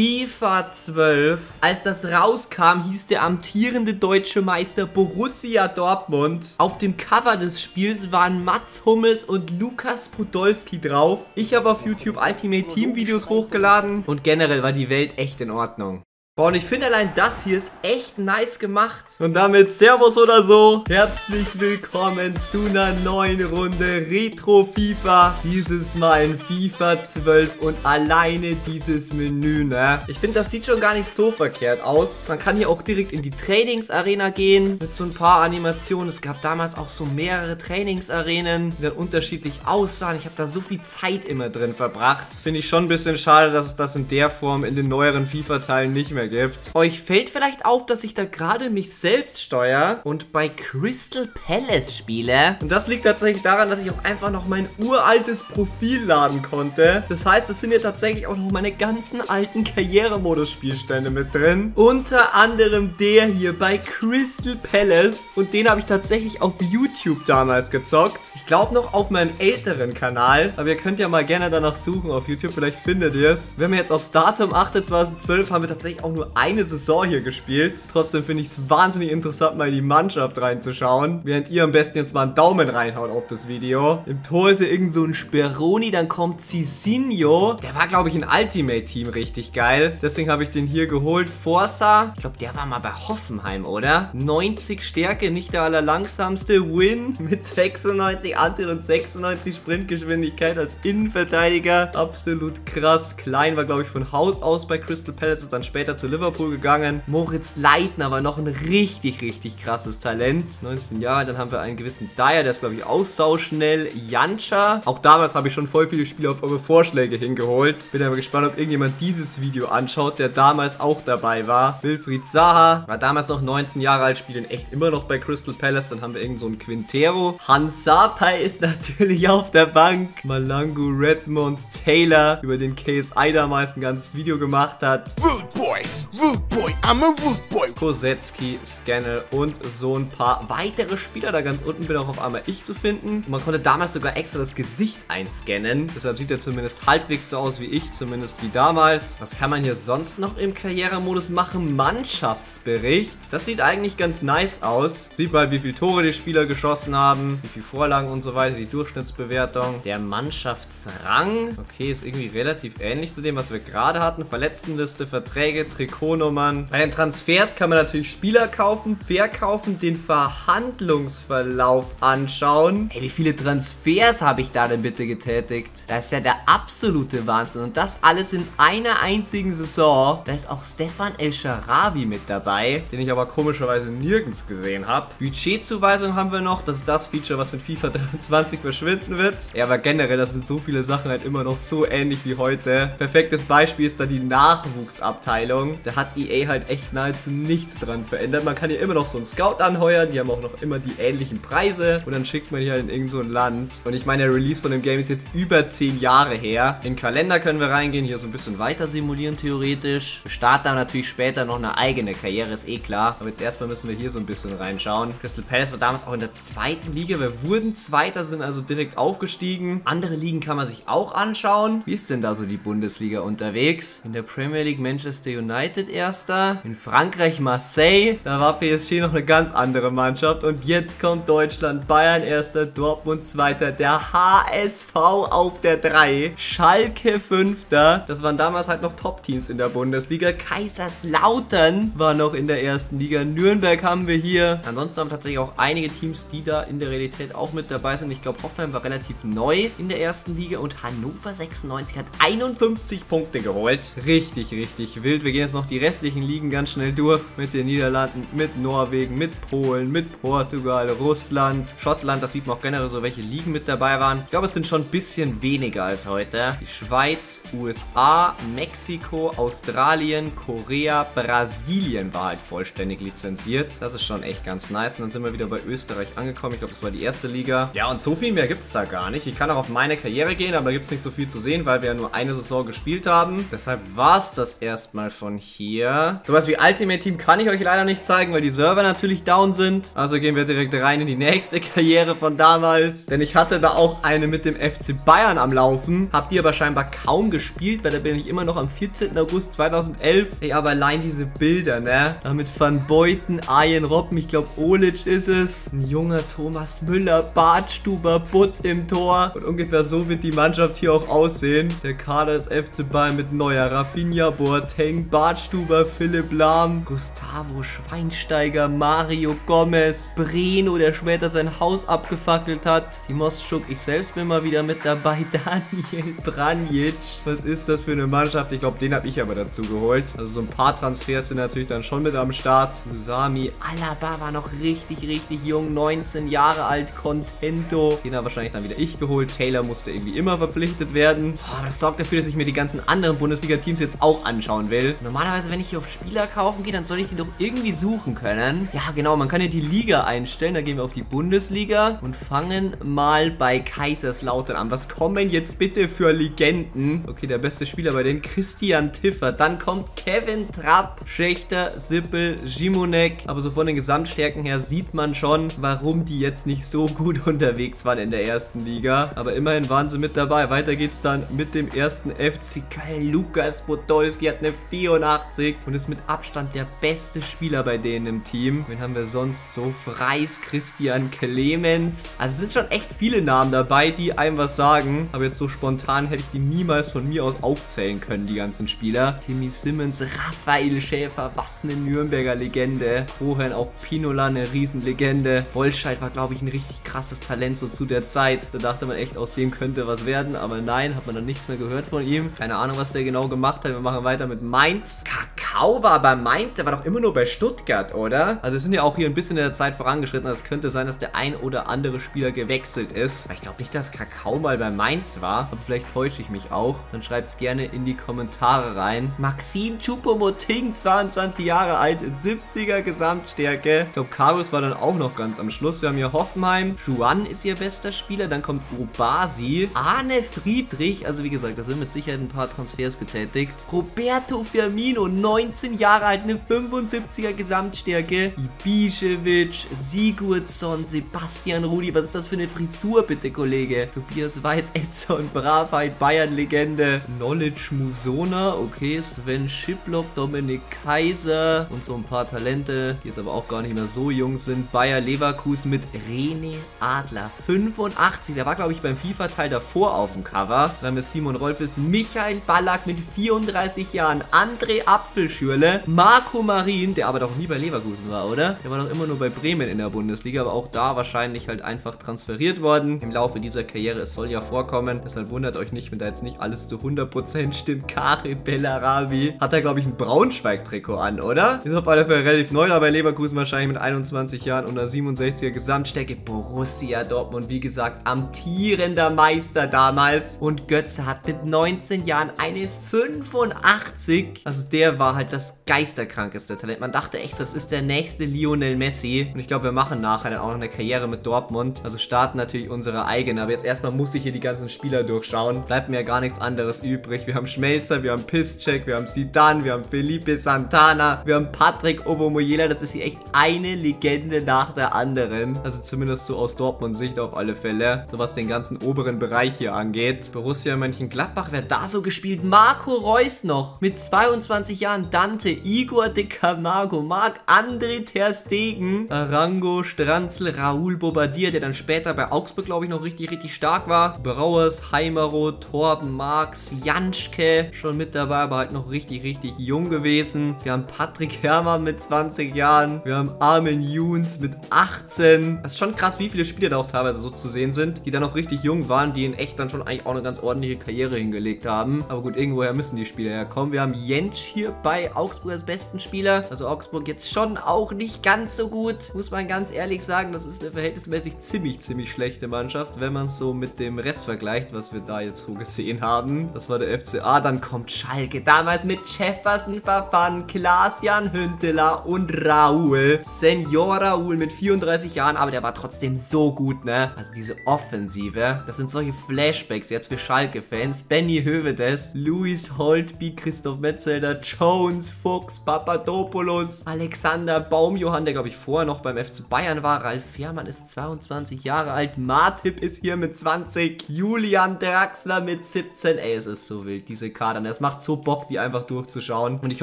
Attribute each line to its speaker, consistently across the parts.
Speaker 1: FIFA 12. Als das rauskam, hieß der amtierende deutsche Meister Borussia Dortmund. Auf dem Cover des Spiels waren Mats Hummels und Lukas Podolski drauf. Ich habe auf YouTube Ultimate Team Videos hochgeladen und generell war die Welt echt in Ordnung. Und ich finde allein das hier ist echt nice gemacht. Und damit Servus oder so. Herzlich willkommen zu einer neuen Runde Retro FIFA. Dieses Mal in FIFA 12 und alleine dieses Menü, ne? Ich finde, das sieht schon gar nicht so verkehrt aus. Man kann hier auch direkt in die Trainingsarena gehen mit so ein paar Animationen. Es gab damals auch so mehrere Trainingsarenen, die dann unterschiedlich aussahen. Ich habe da so viel Zeit immer drin verbracht. Finde ich schon ein bisschen schade, dass es das in der Form in den neueren FIFA-Teilen nicht mehr gibt. Euch fällt vielleicht auf, dass ich da gerade mich selbst steuere und bei Crystal Palace spiele. Und das liegt tatsächlich daran, dass ich auch einfach noch mein uraltes Profil laden konnte. Das heißt, es sind hier tatsächlich auch noch meine ganzen alten Karrieremodus-Spielstände mit drin. Unter anderem der hier bei Crystal Palace. Und den habe ich tatsächlich auf YouTube damals gezockt. Ich glaube noch auf meinem älteren Kanal. Aber ihr könnt ja mal gerne danach suchen auf YouTube. Vielleicht findet ihr es. Wenn wir jetzt aufs Datum 8. 2012 haben wir tatsächlich auch nur nur eine Saison hier gespielt. Trotzdem finde ich es wahnsinnig interessant, mal in die Mannschaft reinzuschauen. Während ihr am besten jetzt mal einen Daumen reinhaut auf das Video. Im Tor ist ja irgend so ein Speroni, dann kommt Cicinho. Der war, glaube ich, ein Ultimate-Team richtig geil. Deswegen habe ich den hier geholt. Forza, ich glaube, der war mal bei Hoffenheim, oder? 90 Stärke, nicht der allerlangsamste. Win mit 96 Antritt und 96 Sprintgeschwindigkeit als Innenverteidiger. Absolut krass. Klein war, glaube ich, von Haus aus bei Crystal Palace, ist dann später zu Liverpool gegangen. Moritz Leitner war noch ein richtig, richtig krasses Talent. 19 Jahre, dann haben wir einen gewissen Dyer, der ist, glaube ich, auch sauschnell. Jancha. Auch damals habe ich schon voll viele Spiele auf eure Vorschläge hingeholt. Bin aber gespannt, ob irgendjemand dieses Video anschaut, der damals auch dabei war. Wilfried Zaha war damals noch 19 Jahre alt, spielt in echt immer noch bei Crystal Palace. Dann haben wir irgend so einen Quintero. Hans Sapai ist natürlich auf der Bank. Malangu, Redmond, Taylor, über den KSI damals ein ganzes Video gemacht hat. Rude Boy! Root Boy, I'm a Root Boy. Kosetski, Scannel und so ein paar weitere Spieler. Da ganz unten bin auch auf einmal ich zu finden. Man konnte damals sogar extra das Gesicht einscannen. Deshalb sieht er zumindest halbwegs so aus wie ich, zumindest wie damals. Was kann man hier sonst noch im Karrieremodus machen? Mannschaftsbericht. Das sieht eigentlich ganz nice aus. Sieht mal, wie viele Tore die Spieler geschossen haben, wie viele Vorlagen und so weiter, die Durchschnittsbewertung. Der Mannschaftsrang. Okay, ist irgendwie relativ ähnlich zu dem, was wir gerade hatten. Verletztenliste, Verträge, Trikotnummern. Bei den Transfers kann man natürlich Spieler kaufen, verkaufen, den Verhandlungsverlauf anschauen. Ey, wie viele Transfers habe ich da denn bitte getätigt? Das ist ja der absolute Wahnsinn. Und das alles in einer einzigen Saison. Da ist auch Stefan El Sharawi mit dabei, den ich aber komischerweise nirgends gesehen habe. Budgetzuweisung haben wir noch. Das ist das Feature, was mit FIFA 23 verschwinden wird. Ja, aber generell, das sind so viele Sachen halt immer noch so ähnlich wie heute. Perfektes Beispiel ist da die Nachwuchsabteilung. Ahnung, da hat EA halt echt nahezu nichts dran verändert. Man kann hier immer noch so einen Scout anheuern, die haben auch noch immer die ähnlichen Preise und dann schickt man hier halt in irgend so Land. Und ich meine, der Release von dem Game ist jetzt über 10 Jahre her. In Kalender können wir reingehen, hier so ein bisschen weiter simulieren theoretisch. Wir starten dann natürlich später noch eine eigene Karriere, ist eh klar. Aber jetzt erstmal müssen wir hier so ein bisschen reinschauen. Crystal Palace war damals auch in der zweiten Liga. Wir wurden Zweiter, sind also direkt aufgestiegen. Andere Ligen kann man sich auch anschauen. Wie ist denn da so die Bundesliga unterwegs? In der Premier League Manchester United United erster. In Frankreich Marseille. Da war PSG noch eine ganz andere Mannschaft. Und jetzt kommt Deutschland. Bayern erster, Dortmund zweiter. Der HSV auf der 3. Schalke fünfter. Das waren damals halt noch Top-Teams in der Bundesliga. Kaiserslautern war noch in der ersten Liga. Nürnberg haben wir hier. Ansonsten haben tatsächlich auch einige Teams, die da in der Realität auch mit dabei sind. Ich glaube, Hoffenheim war relativ neu in der ersten Liga. Und Hannover 96 hat 51 Punkte geholt. Richtig, richtig wild. Wir gehen jetzt jetzt noch die restlichen Ligen ganz schnell durch mit den Niederlanden, mit Norwegen, mit Polen, mit Portugal, Russland, Schottland. Das sieht man auch generell so, welche Ligen mit dabei waren. Ich glaube, es sind schon ein bisschen weniger als heute. Die Schweiz, USA, Mexiko, Australien, Korea, Brasilien war halt vollständig lizenziert. Das ist schon echt ganz nice. Und dann sind wir wieder bei Österreich angekommen. Ich glaube, das war die erste Liga. Ja, und so viel mehr gibt es da gar nicht. Ich kann auch auf meine Karriere gehen, aber da gibt es nicht so viel zu sehen, weil wir ja nur eine Saison gespielt haben. Deshalb war es das erstmal von hier hier. Sowas wie Ultimate Team kann ich euch leider nicht zeigen, weil die Server natürlich down sind. Also gehen wir direkt rein in die nächste Karriere von damals. Denn ich hatte da auch eine mit dem FC Bayern am Laufen. Hab die aber scheinbar kaum gespielt, weil da bin ich immer noch am 14. August 2011. Ey, aber allein diese Bilder, ne? Da mit Van Beuten, Arjen Robben, ich glaube Olic ist es. Ein junger Thomas Müller, Bartstuber, Butt im Tor. Und ungefähr so wird die Mannschaft hier auch aussehen. Der Kader des FC Bayern mit Neuer, Rafinha, Boateng, Bartstuber, Philipp Lahm, Gustavo Schweinsteiger, Mario Gomez, Breno, der später sein Haus abgefackelt hat. Timos Schuk, ich selbst bin mal wieder mit dabei. Daniel Branjic. Was ist das für eine Mannschaft? Ich glaube, den habe ich aber dazu geholt. Also so ein paar Transfers sind natürlich dann schon mit am Start. Usami, Alaba war noch richtig, richtig jung. 19 Jahre alt. Contento. Den habe wahrscheinlich dann wieder ich geholt. Taylor musste irgendwie immer verpflichtet werden. Oh, das sorgt dafür, dass ich mir die ganzen anderen Bundesliga-Teams jetzt auch anschauen will. Normalerweise, wenn ich hier auf Spieler kaufen gehe, dann soll ich die doch irgendwie suchen können. Ja, genau. Man kann ja die Liga einstellen. Da gehen wir auf die Bundesliga und fangen mal bei Kaiserslautern an. Was kommen jetzt bitte für Legenden? Okay, der beste Spieler bei denen, Christian Tiffer. Dann kommt Kevin Trapp, Schächter, Sippel, Jimonek. Aber so von den Gesamtstärken her sieht man schon, warum die jetzt nicht so gut unterwegs waren in der ersten Liga. Aber immerhin waren sie mit dabei. Weiter geht's dann mit dem ersten FC Köln. Lukas Podolski hat eine 84 und ist mit Abstand der beste Spieler bei denen im Team. Wen haben wir sonst so? Freis, Christian Clemens. Also sind schon echt viele Namen dabei, die einem was sagen. Aber jetzt so spontan hätte ich die niemals von mir aus aufzählen können, die ganzen Spieler. Timmy Simmons, Raphael Schäfer, was eine Nürnberger Legende. Vorhin auch Pinola, eine Riesenlegende. Wollscheid war, glaube ich, ein richtig krasses Talent so zu der Zeit. Da dachte man echt, aus dem könnte was werden. Aber nein, hat man dann nichts mehr gehört von ihm. Keine Ahnung, was der genau gemacht hat. Wir machen weiter mit Mainz. Kakao war bei Mainz, der war doch immer nur bei Stuttgart, oder? Also es sind ja auch hier ein bisschen in der Zeit vorangeschritten. Also es könnte sein, dass der ein oder andere Spieler gewechselt ist. Aber ich glaube nicht, dass Kakao mal bei Mainz war. Aber vielleicht täusche ich mich auch. Dann schreibt es gerne in die Kommentare rein. Maxim Choupo-Moting, 22 Jahre alt, 70er Gesamtstärke. Ich glaube, Carlos war dann auch noch ganz am Schluss. Wir haben hier Hoffenheim. Juan ist ihr bester Spieler. Dann kommt Obasi. Arne Friedrich. Also wie gesagt, da sind mit Sicherheit ein paar Transfers getätigt. Roberto Firmino, 19 Jahre alt, eine 75er Gesamtstärke. Ibišević, Sigurdsson, Sebastian Rudi. Was ist das für eine Frisur, bitte, Kollege? Tobias Weiß, Edson Bravheit, Bayern-Legende. Knowledge Musona, okay. Sven Schiplock, Dominik Kaiser und so ein paar Talente, die jetzt aber auch gar nicht mehr so jung sind. Bayer Leverkusen mit René Adler, 85. Der war, glaube ich, beim FIFA-Teil davor auf dem Cover. Dann haben wir Simon Rolfes, Michael Ballack mit 34 Jahren, André Apfelschürle, Marco Marin, der aber doch nie bei Leverkusen war, oder? Der war doch immer nur bei Bremen in der Bundesliga, aber auch da wahrscheinlich halt einfach transferiert worden im Laufe dieser Karriere. Es soll ja vorkommen, deshalb wundert euch nicht, wenn da jetzt nicht alles zu 100% stimmt. Karim Bellarabi hat da, glaube ich, ein Braunschweig-Trikot an, oder? Ist auf alle Fälle relativ neu da bei Leverkusen wahrscheinlich mit 21 Jahren und einer 67er Gesamtstärke. Borussia Dortmund, wie gesagt, amtierender Meister damals. Und Götze hat mit 19 Jahren eine 85. Also der war halt das geisterkrankeste Talent. Man dachte echt, das ist der nächste Lionel Messi. Und ich glaube, wir machen nachher dann auch noch eine Karriere mit Dortmund. Also starten natürlich unsere eigene. Aber jetzt erstmal muss ich hier die ganzen Spieler durchschauen. Bleibt mir ja gar nichts anderes übrig. Wir haben Schmelzer, wir haben Pisscheck, wir haben Sidan, wir haben Felipe Santana, wir haben Patrick Obomoyela. Das ist hier echt eine Legende nach der anderen. Also zumindest so aus Dortmund-Sicht auf alle Fälle. So was den ganzen oberen Bereich hier angeht. Borussia Mönchengladbach, wer da so gespielt? Marco Reus noch. Mit 22 Jahren Dante, Igor de Camargo, Marc André Ter Stegen, Arango, Stranzl, Raoul Bobadilla, der dann später bei Augsburg, glaube ich, noch richtig, richtig stark war. Brauers, Heimero, Torben, Marx, Janschke schon mit dabei, aber halt noch richtig, richtig jung gewesen. Wir haben Patrick Herrmann mit 20 Jahren. Wir haben Armin Juns mit 18. Das ist schon krass, wie viele Spieler da auch teilweise so zu sehen sind, die dann noch richtig jung waren, die in echt dann schon eigentlich auch eine ganz ordentliche Karriere hingelegt haben. Aber gut, irgendwoher müssen die Spieler herkommen. Wir haben Jentsch hier bei Augsburg als besten Spieler. Also Augsburg jetzt schon auch nicht ganz so gut, muss man ganz ehrlich sagen. Das ist eine verhältnismäßig ziemlich, ziemlich schlechte Mannschaft, wenn man es so mit dem Rest vergleicht, was wir da jetzt so gesehen haben. Das war der FCA. Dann kommt Schalke. Damals mit Jefferson Verfahren, Klaas-Jan Hünteler und Raoul. Senior Raoul mit 34 Jahren, aber der war trotzdem so gut, ne? Also diese Offensive, das sind solche Flashbacks jetzt für Schalke-Fans. Benny Hövedes, Luis Holtby, Christoph Metzelder, Jones, Stones, Fuchs, Papadopoulos, Alexander Baumjohann, der glaube ich vorher noch beim FC Bayern war. Ralf Fährmann ist 22 Jahre alt. Martip ist hier mit 20. Julian Draxler mit 17. Ey, es ist so wild, diese Kadern. Es macht so Bock, die einfach durchzuschauen. Und ich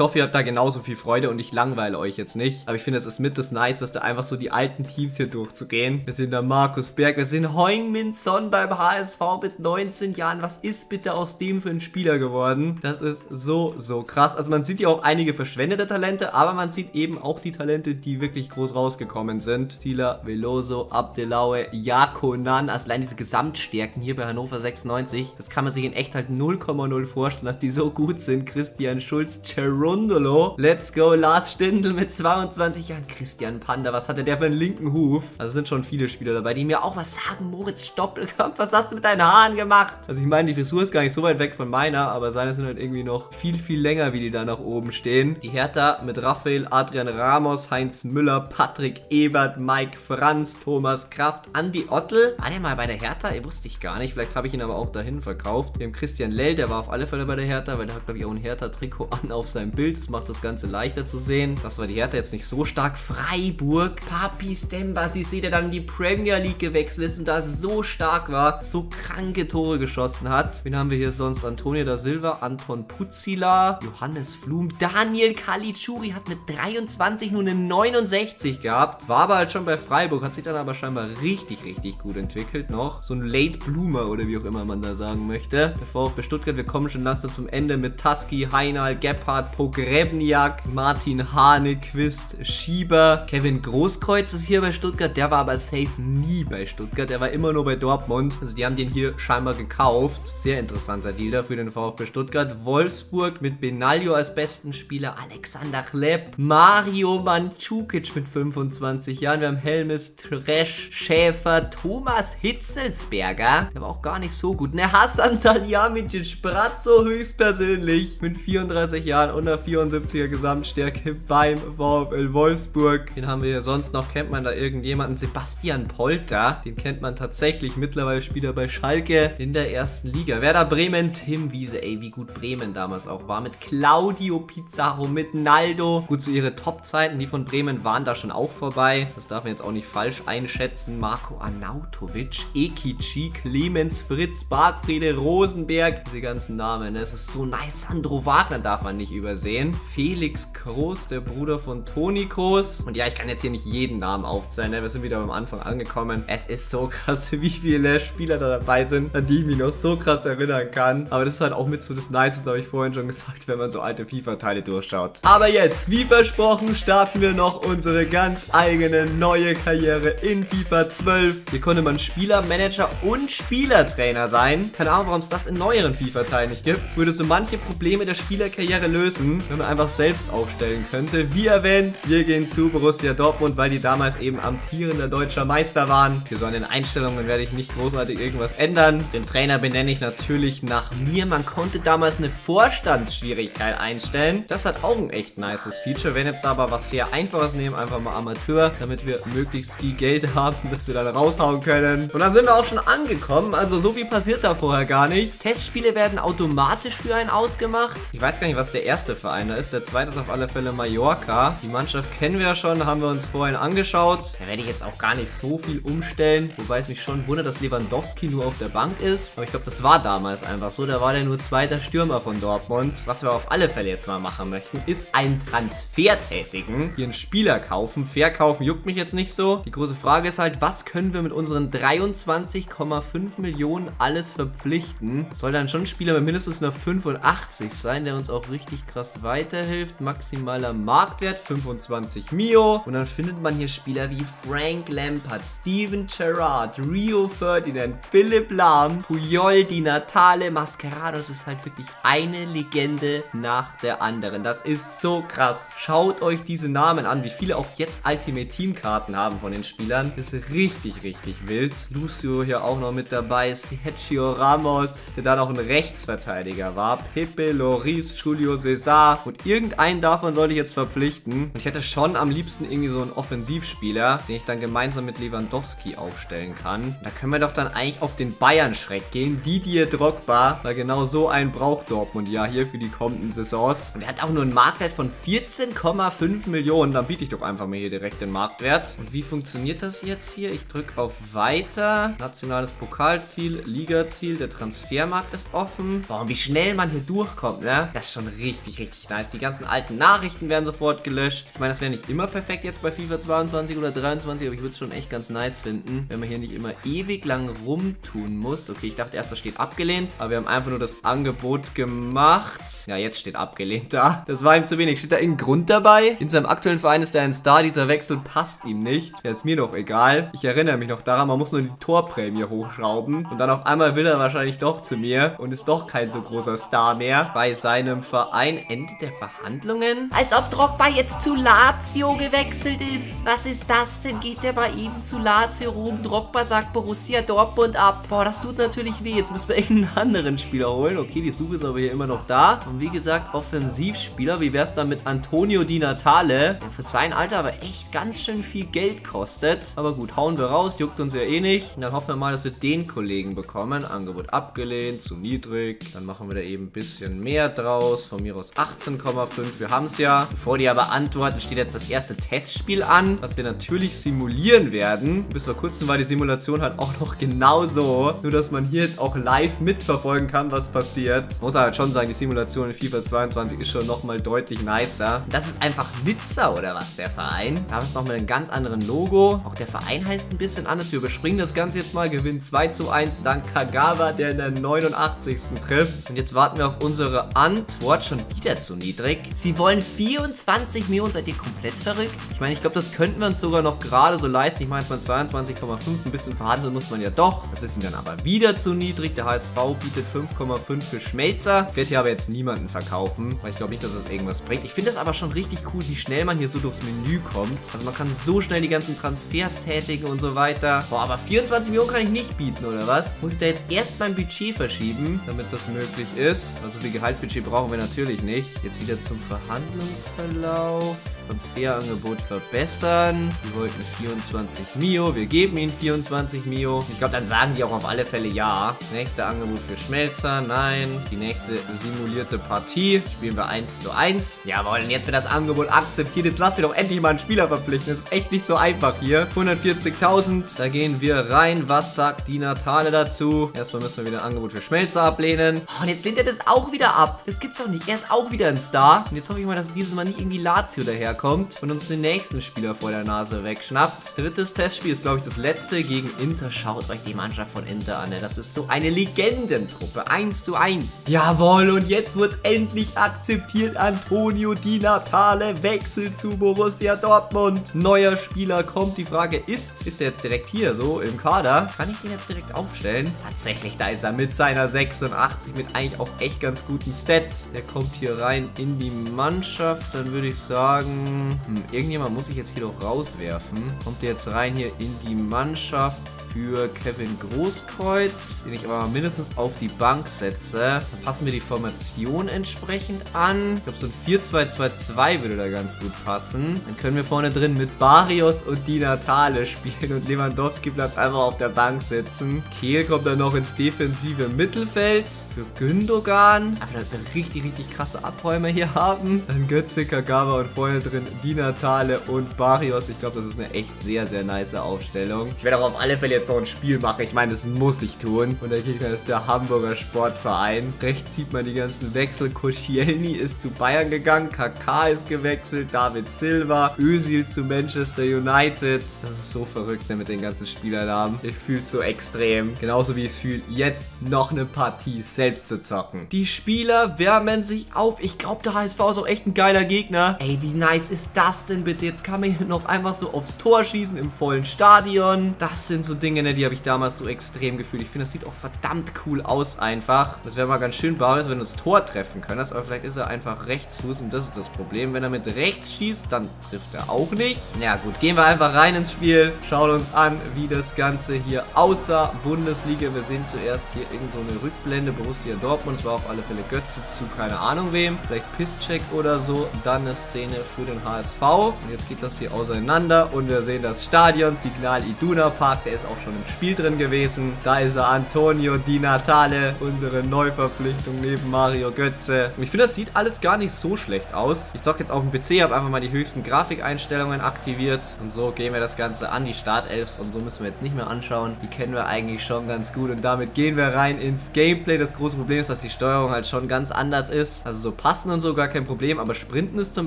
Speaker 1: hoffe, ihr habt da genauso viel Freude und ich langweile euch jetzt nicht. Aber ich finde, es ist mit das Nice, dass da einfach so die alten Teams hier durchzugehen. Wir sehen da Markus Berg, wir sehen Heung-Min Son beim HSV mit 19 Jahren. Was ist bitte aus dem für ein Spieler geworden? Das ist so, so krass. Also man sieht ja auch einige verschwendete Talente, aber man sieht eben auch die Talente, die wirklich groß rausgekommen sind. Sila, Veloso, Abdelaue, Jakonan. Also allein diese Gesamtstärken hier bei Hannover 96, das kann man sich in echt halt 0,0 vorstellen, dass die so gut sind. Christian Schulz, Cerundolo, let's go, Lars Stindl mit 22 Jahren. Christian Panda, was hatte der für einen linken Huf? Also sind schon viele Spieler dabei, die mir auch was sagen. Moritz Stoppelkamp, was hast du mit deinen Haaren gemacht? Also ich meine, die Frisur ist gar nicht so weit weg von meiner, aber seine sind halt irgendwie noch viel, viel länger, wie die da nach oben stehen. Die Hertha mit Raphael, Adrian Ramos, Heinz Müller, Patrick Ebert, Mike Franz, Thomas Kraft, Andy Ottel. War der mal bei der Hertha? Ihr wusste ich gar nicht. Vielleicht habe ich ihn aber auch dahin verkauft. Wir haben Christian Lell, der war auf alle Fälle bei der Hertha, weil der hat, glaube ich, auch ein Hertha-Trikot an auf seinem Bild. Das macht das Ganze leichter zu sehen. Das war die Hertha jetzt nicht so stark. Freiburg, Papi Stemba, sie seht ihr dann in die Premier League gewechselt ist und da so stark war, so kranke Tore geschossen hat. Wen haben wir hier sonst? Antonio da Silva, Anton Putzila, Johannes Flum, Daniel Caligiuri hat mit 23 nur eine 69 gehabt. War aber halt schon bei Freiburg, hat sich dann aber scheinbar richtig, richtig gut entwickelt noch. So ein Late Bloomer oder wie auch immer man da sagen möchte. Der VfB Stuttgart, wir kommen schon langsam zum Ende mit Tusky, Heinal, Gebhardt, Pogrebniak, Martin Hanequist, Schieber, Kevin Großkreuz ist hier bei Stuttgart. Der war aber safe nie bei Stuttgart. Der war immer nur bei Dortmund. Also die haben den hier scheinbar gekauft. Sehr interessanter Deal da für den VfB Stuttgart. Wolfsburg mit Benaglio als besten Spieler. Alexander Klepp. Mario Mandzukic mit 25 Jahren. Wir haben Helmes, Tresch, Schäfer, Thomas Hitzelsberger. Der war auch gar nicht so gut. Ne, Hassan Salihamidzic, Brazzo höchstpersönlich mit 34 Jahren und einer 74er Gesamtstärke beim VfL Wolfsburg. Den haben wir hier sonst noch. Kennt man da irgendjemanden? Sebastian Polter. Den kennt man tatsächlich. Mittlerweile Spieler bei Schalke in der ersten Liga. Werder Bremen, Tim Wiese. Ey, wie gut Bremen damals auch war. Mit Claudio Pizarro, mit Naldo. Gut, so ihre Top-Zeiten, die von Bremen waren da schon auch vorbei. Das darf man jetzt auch nicht falsch einschätzen. Marco Arnautovic, Ekici, Clemens Fritz, Bartfriede Rosenberg. Diese ganzen Namen, ne? es ist so nice. Sandro Wagner darf man nicht übersehen. Felix Groß, der Bruder von Toni Groß. Und ja, ich kann jetzt hier nicht jeden Namen aufzählen. Ne? Wir sind wieder am Anfang angekommen. Es ist so krass, wie viele Spieler da dabei sind, an die ich mich noch so krass erinnern kann. Aber das ist halt auch mit so das Nice, habe ich vorhin schon gesagt, wenn man so alte FIFA-Teile durchschaut. Aber jetzt, wie versprochen, starten wir noch unsere ganz eigene neue Karriere in FIFA 12. Hier konnte man Spieler, Manager und Spielertrainer sein. Keine Ahnung, warum es das in neueren FIFA-Teilen nicht gibt. Würde so manche Probleme der Spielerkarriere lösen, wenn man einfach selbst aufstellen könnte. Wie erwähnt, wir gehen zu Borussia Dortmund, weil die damals eben amtierender deutscher Meister waren. Hier so an den Einstellungen werde ich nicht großartig irgendwas ändern. Den Trainer benenne ich natürlich nach mir. Man konnte damals eine Vorstandsschwierigkeit einstellen. Das hat auch ein echt nices Feature. Wenn jetzt da aber was sehr einfaches nehmen, einfach mal Amateur, damit wir möglichst viel Geld haben, dass wir dann raushauen können. Und dann sind wir auch schon angekommen. Also so viel passiert da vorher gar nicht. Testspiele werden automatisch für einen ausgemacht. Ich weiß gar nicht, was der erste Verein da ist. Der zweite ist auf alle Fälle Mallorca. Die Mannschaft kennen wir ja schon, haben wir uns vorhin angeschaut. Da werde ich jetzt auch gar nicht so viel umstellen. Wobei es mich schon wundert, dass Lewandowski nur auf der Bank ist. Aber ich glaube, das war damals einfach so. Da war der nur zweiter Stürmer von Dortmund. Was wir auf alle Fälle jetzt mal machen möchten, ist ein Transfer tätigen. Hier einen Spieler kaufen. Verkaufen juckt mich jetzt nicht so. Die große Frage ist halt, was können wir mit unseren 23,5 Millionen alles verpflichten? Soll dann schon ein Spieler mit mindestens einer 85 sein, der uns auch richtig krass weiterhilft. Maximaler Marktwert 25 Mio. Und dann findet man hier Spieler wie Frank Lampard, Steven Gerrard, Rio Ferdinand, Philipp Lahm, Puyol, Di Natale, Mascherano. Das ist halt wirklich eine Legende nach der anderen. Das ist so krass. Schaut euch diese Namen an, wie viele auch jetzt Ultimate Team Karten haben von den Spielern. Das ist richtig, richtig wild. Lucio hier auch noch mit dabei. Sergio Ramos, der dann auch ein Rechtsverteidiger war. Pepe, Loris, Julio Cesar. Und irgendeinen davon sollte ich jetzt verpflichten. Und ich hätte schon am liebsten irgendwie so einen Offensivspieler, den ich dann gemeinsam mit Lewandowski aufstellen kann. Da können wir doch dann eigentlich auf den Bayern-Schreck gehen. Didier Drogba, weil genau so einen braucht Dortmund ja hier für die kommenden Saisons. Platz. Und er hat auch nur einen Marktwert von 14,5 Millionen. Dann biete ich doch einfach mal hier direkt den Marktwert. Und wie funktioniert das jetzt hier? Ich drücke auf Weiter. Nationales Pokalziel, Ligaziel. Der Transfermarkt ist offen. Boah, und wie schnell man hier durchkommt, ne? Das ist schon richtig, richtig nice. Die ganzen alten Nachrichten werden sofort gelöscht. Ich meine, das wäre nicht immer perfekt jetzt bei FIFA 22 oder 23, aber ich würde es schon echt ganz nice finden, wenn man hier nicht immer ewig lang rumtun muss. Okay, ich dachte erst, das steht abgelehnt, aber wir haben einfach nur das Angebot gemacht. Ja, jetzt steht abgelehnt da. Das war ihm zu wenig. Steht da irgendein Grund dabei? In seinem aktuellen Verein ist er ein Star. Dieser Wechsel passt ihm nicht. Ja, ist mir doch egal. Ich erinnere mich noch daran, man muss nur die Torprämie hochschrauben. Und dann auf einmal will er wahrscheinlich doch zu mir und ist doch kein so großer Star mehr. Bei seinem Verein endet der Verhandlungen. Als ob Drogba jetzt zu Lazio gewechselt ist. Was ist das denn? Geht der bei ihm zu Lazio rum? Drogba sagt Borussia Dortmund ab. Boah, das tut natürlich weh. Jetzt müssen wir irgendeinen anderen Spieler holen. Okay, die Suche ist aber hier immer noch da. Und wie gesagt, Offensivspieler. Wie wäre es dann mit Antonio Di Natale? Der für sein Alter aber echt ganz schön viel Geld kostet. Aber gut, hauen wir raus. Juckt uns ja eh nicht. Und dann hoffen wir mal, dass wir den Kollegen bekommen. Angebot abgelehnt, zu niedrig. Dann machen wir da eben ein bisschen mehr draus. Von mir aus 18,5. Wir haben es ja. Bevor die aber antworten, steht jetzt das erste Testspiel an, was wir natürlich simulieren werden. Bis vor kurzem war die Simulation halt auch noch genauso. Nur, dass man hier jetzt auch live mitverfolgen kann, was passiert. Muss halt schon sagen, die Simulation in FIFA 22 ist schon nochmal deutlich nicer. Das ist einfach Nizza oder was, der Verein. Da haben wir es nochmal ein ganz anderen Logo. Auch der Verein heißt ein bisschen anders. Wir überspringen das Ganze jetzt mal. Gewinn 2 zu 1 dank Kagawa, der in der 89. trifft. Und jetzt warten wir auf unsere Antwort. Schon wieder zu niedrig. Sie wollen 24 Millionen. Seid ihr komplett verrückt? Ich meine, ich glaube, das könnten wir uns sogar noch gerade so leisten. Ich meine, jetzt mal 22,5. Ein bisschen verhandeln muss man ja doch. Das ist ihnen dann aber wieder zu niedrig. Der HSV bietet 5,5 für Schmelzer. Werde hier aber jetzt niemanden verkaufen, weil ich glaube nicht, dass das irgendwas bringt. Ich finde das aber schon richtig cool, wie schnell man hier so durchs Menü kommt. Also man kann so schnell die ganzen Transfers tätigen und so weiter. Boah, aber 24 Millionen kann ich nicht bieten, oder was? Muss ich da jetzt erst mein Budget verschieben, damit das möglich ist? Also viel Gehaltsbudget brauchen wir natürlich nicht. Jetzt wieder zum Verhandlungsverlauf. Transferangebot verbessern. Die wollten 24 Mio. Wir geben ihnen 24 Mio. Ich glaube, dann sagen die auch auf alle Fälle ja. Das nächste Angebot für Schmelzer. Nein. Die nächste simulierte Partie. Spielen wir 1 zu 1. Jawohl, und jetzt wird das Angebot akzeptiert. Jetzt lassen wir doch endlich mal einen Spieler verpflichten. Das ist echt nicht so einfach hier. 140.000. Da gehen wir rein. Was sagt die Natale dazu? Erstmal müssen wir wieder ein Angebot für Schmelzer ablehnen. Oh, und jetzt lehnt er das auch wieder ab. Das gibt's doch nicht. Er ist auch wieder ein Star. Und jetzt hoffe ich mal, dass dieses Mal nicht irgendwie Lazio daherkommt kommt und uns den nächsten Spieler vor der Nase wegschnappt. Drittes Testspiel ist, glaube ich, das letzte gegen Inter. Schaut euch die Mannschaft von Inter an. Das ist so eine Legendentruppe. 1 zu 1. Jawohl, und jetzt wird es endlich akzeptiert. Antonio Di Natale wechselt zu Borussia Dortmund. Neuer Spieler kommt. Die Frage ist, ist er jetzt direkt hier so im Kader? Kann ich den jetzt direkt aufstellen? Tatsächlich, da ist er mit seiner 86 mit eigentlich auch echt ganz guten Stats. Der kommt hier rein in die Mannschaft. Dann würde ich sagen, hm, irgendjemand muss ich jetzt hier doch rauswerfen. Kommt der jetzt rein hier in die Mannschaft für Kevin Großkreuz, den ich aber mindestens auf die Bank setze. Dann passen wir die Formation entsprechend an. Ich glaube, so ein 4-2-2-2 würde da ganz gut passen. Dann können wir vorne drin mit Barrios und Di Natale spielen und Lewandowski bleibt einfach auf der Bank sitzen. Kehl kommt dann noch ins defensive Mittelfeld für Gündogan. Einfach eine richtig, richtig krasse Abräume hier haben. Dann Götze, Kagawa und vorne drin Di Natale und Barrios. Ich glaube, das ist eine echt sehr, sehr nice Aufstellung. Ich werde auch auf alle Fälle jetzt noch ein Spiel mache. Ich meine, das muss ich tun. Und der Gegner ist der Hamburger Sportverein. Rechts sieht man die ganzen Wechsel. Koscielny ist zu Bayern gegangen. KK ist gewechselt. David Silva. Özil zu Manchester United. Das ist so verrückt ne, mit den ganzen Spielernamen. Ich fühle es so extrem. Genauso wie ich es fühle, jetzt noch eine Partie selbst zu zocken. Die Spieler wärmen sich auf. Ich glaube, der HSV ist auch echt ein geiler Gegner. Ey, wie nice ist das denn bitte? Jetzt kann man hier noch einfach so aufs Tor schießen im vollen Stadion. Das sind so Dinge, Dinge, ne, die habe ich damals so extrem gefühlt. Ich finde, das sieht auch verdammt cool aus einfach. Das wäre mal ganz schön Baris, wenn du das Tor treffen könntest. Aber vielleicht ist er einfach Rechtsfuß und das ist das Problem. Wenn er mit rechts schießt, dann trifft er auch nicht. Ja gut, gehen wir einfach rein ins Spiel. Schauen uns an, wie das Ganze hier aussah. Bundesliga, wir sehen zuerst hier irgend so eine Rückblende. Borussia Dortmund, es war auf alle Fälle Götze zu keine Ahnung wem. Vielleicht Pisscheck oder so. Dann eine Szene für den HSV. Und jetzt geht das hier auseinander und wir sehen das Stadion, Signal Iduna Park. Der ist auch auch schon im Spiel drin gewesen. Da ist er, Antonio Di Natale, unsere Neuverpflichtung neben Mario Götze. Und ich finde, das sieht alles gar nicht so schlecht aus. Ich zocke jetzt auf dem PC, habe einfach mal die höchsten Grafikeinstellungen aktiviert. Und so gehen wir das Ganze an, die Startelfs. Und so müssen wir jetzt nicht mehr anschauen. Die kennen wir eigentlich schon ganz gut. Und damit gehen wir rein ins Gameplay. Das große Problem ist, dass die Steuerung halt schon ganz anders ist. Also so passen und so gar kein Problem. Aber Sprinten ist zum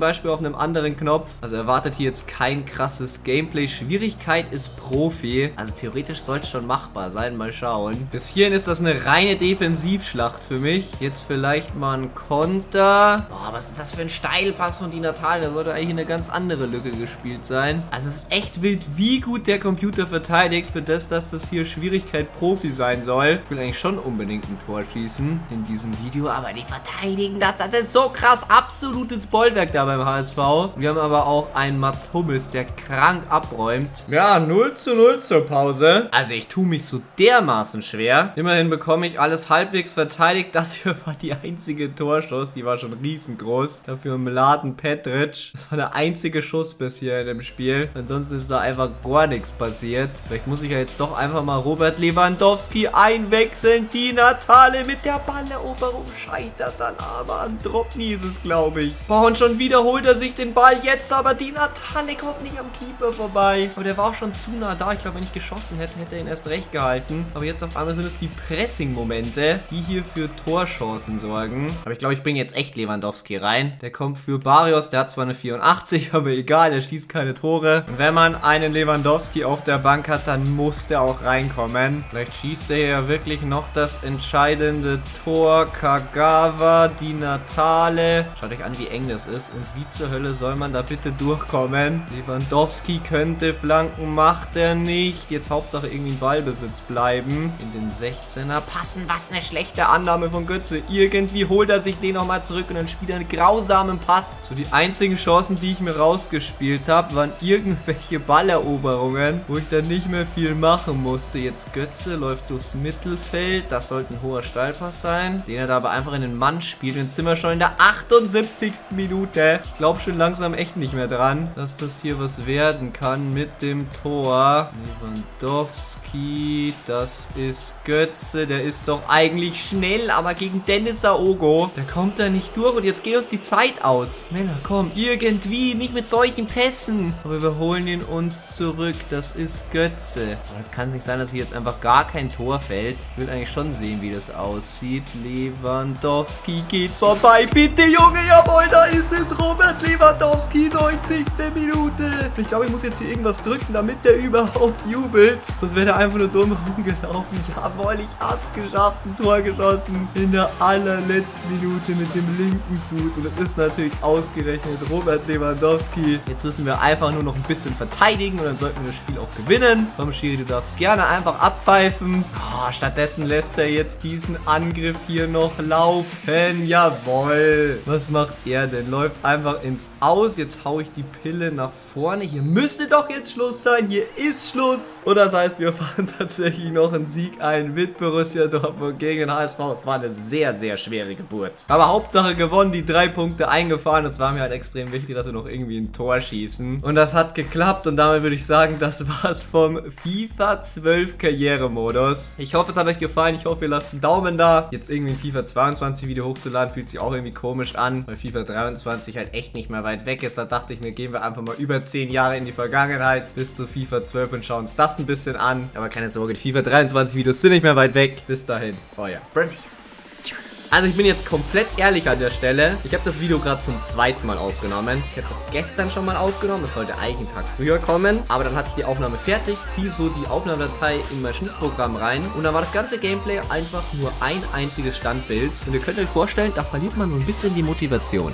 Speaker 1: Beispiel auf einem anderen Knopf. Also erwartet hier jetzt kein krasses Gameplay. Schwierigkeit ist Profi. Also theoretisch soll es schon machbar sein. Mal schauen. Bis hierhin ist das eine reine Defensivschlacht für mich. Jetzt vielleicht mal ein Konter. Boah, was ist das für ein Steilpass von die Natal? Da sollte eigentlich eine ganz andere Lücke gespielt sein. Also es ist echt wild, wie gut der Computer verteidigt für das, dass das hier Schwierigkeit Profi sein soll. Ich will eigentlich schon unbedingt ein Tor schießen in diesem Video, aber die verteidigen das. Das ist so krass. Absolutes Bollwerk da beim HSV. Wir haben aber auch einen Mats Hummels, der krank abräumt. Ja, 0 zu 0 zur Pause. Also ich tue mich so dermaßen schwer. Immerhin bekomme ich alles halbwegs verteidigt. Das hier war die einzige Torschuss. Die war schon riesengroß. Dafür Mladen Petric. Das war der einzige Schuss bisher in dem Spiel. Ansonsten ist da einfach gar nichts passiert. Vielleicht muss ich ja jetzt doch einfach mal Robert Lewandowski einwechseln. Die Natale mit der Balleroberung scheitert dann aber an Dropny ist es, glaube ich. Boah, und schon wiederholt er sich den Ball. Jetzt aber die Natale kommt nicht am Keeper vorbei. Aber der war auch schon zu nah da. Ich glaube, wenn ich geschossen hätte, hätte er ihn erst recht gehalten. Aber jetzt auf einmal sind es die Pressing-Momente, die hier für Torchancen sorgen. Aber ich glaube, ich bringe jetzt echt Lewandowski rein. Der kommt für Barrios. Der hat zwar eine 84, aber egal. Der schießt keine Tore. Und wenn man einen Lewandowski auf der Bank hat, dann muss der auch reinkommen. Vielleicht schießt er ja wirklich noch das entscheidende Tor. Kagawa, die Natale. Schaut euch an, wie eng das ist. Und wie zur Hölle soll man da bitte durchkommen? Lewandowski könnte flanken, macht er nicht. Jetzt Hauptsache irgendwie in Ballbesitz bleiben. In den 16er passen. Was eine schlechte Annahme von Götze. Irgendwie holt er sich den nochmal zurück und dann spielt er einen grausamen Pass. So die einzigen Chancen, die ich mir rausgespielt habe, waren irgendwelche Balleroberungen, wo ich dann nicht mehr viel machen musste. Jetzt Götze läuft durchs Mittelfeld. Das sollte ein hoher Steilpass sein, den er da aber einfach in den Mann spielt. Jetzt sind wir schon in der 78. Minute. Ich glaube schon langsam echt nicht mehr dran, dass das hier was werden kann mit dem Tor. Lewandowski, das ist Götze. Der ist doch eigentlich schnell, aber gegen Dennis Aogo, der kommt da nicht durch. Und jetzt geht uns die Zeit aus. Männer, komm, irgendwie, nicht mit solchen Pässen. Aber wir holen ihn uns zurück. Das ist Götze. Aber es kann nicht sein, dass hier jetzt einfach gar kein Tor fällt. Ich will eigentlich schon sehen, wie das aussieht. Lewandowski geht vorbei. Bitte, Junge, jawohl, da 70. Minute. Ich glaube, ich muss jetzt hier irgendwas drücken, damit der überhaupt jubelt. Sonst wäre der einfach nur dumm rumgelaufen. Jawohl, ich hab's geschafft. Ein Tor geschossen. In der allerletzten Minute mit dem linken Fuß. Und das ist natürlich ausgerechnet Robert Lewandowski. Jetzt müssen wir einfach nur noch ein bisschen verteidigen und dann sollten wir das Spiel auch gewinnen. Komm, Schiri, du darfst gerne einfach abpfeifen. Oh, stattdessen lässt er jetzt diesen Angriff hier noch laufen. Jawohl. Was macht er denn? Läuft einfach ins Aus. Jetzt hau ich die Pille nach vorne. Hier müsste doch jetzt Schluss sein. Hier ist Schluss. Und das heißt, wir fahren tatsächlich noch einen Sieg ein mit Borussia Dortmund gegen den HSV. Es war eine sehr, sehr schwere Geburt. Aber Hauptsache gewonnen, die drei Punkte eingefahren. Es war mir halt extrem wichtig, dass wir noch irgendwie ein Tor schießen. Und das hat geklappt. Und damit würde ich sagen, das war's vom FIFA 12 Karrieremodus. Ich hoffe, es hat euch gefallen. Ich hoffe, ihr lasst einen Daumen da. Jetzt irgendwie ein FIFA 22 Video hochzuladen, fühlt sich auch irgendwie komisch an, weil FIFA 23 halt echt nicht mehr weit weg ist. Da dachte ich mir, gehen wir einfach mal über 10 Jahre in die Vergangenheit bis zu FIFA 12 und schauen uns das ein bisschen an. Aber keine Sorge, die FIFA 23 Videos sind nicht mehr weit weg. Bis dahin, euer Brandy. Also ich bin jetzt komplett ehrlich an der Stelle. Ich habe das Video gerade zum zweiten Mal aufgenommen. Ich habe das gestern schon mal aufgenommen. Das sollte eigentlich einen Tag früher kommen. Aber dann hatte ich die Aufnahme fertig, ziehe so die Aufnahmedatei in mein Schnittprogramm rein. Und dann war das ganze Gameplay einfach nur ein einziges Standbild. Und ihr könnt euch vorstellen, da verliert man so ein bisschen die Motivation.